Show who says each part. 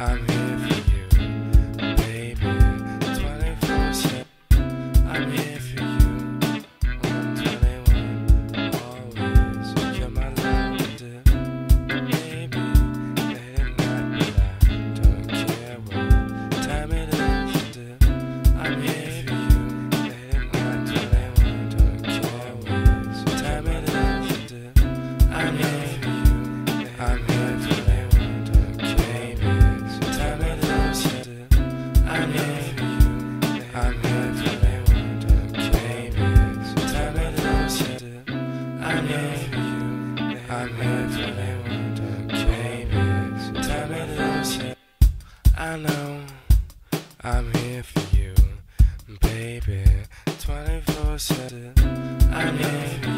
Speaker 1: Amen. I'm here for you. I know I'm here for you, baby. 24 7. I'm here for you.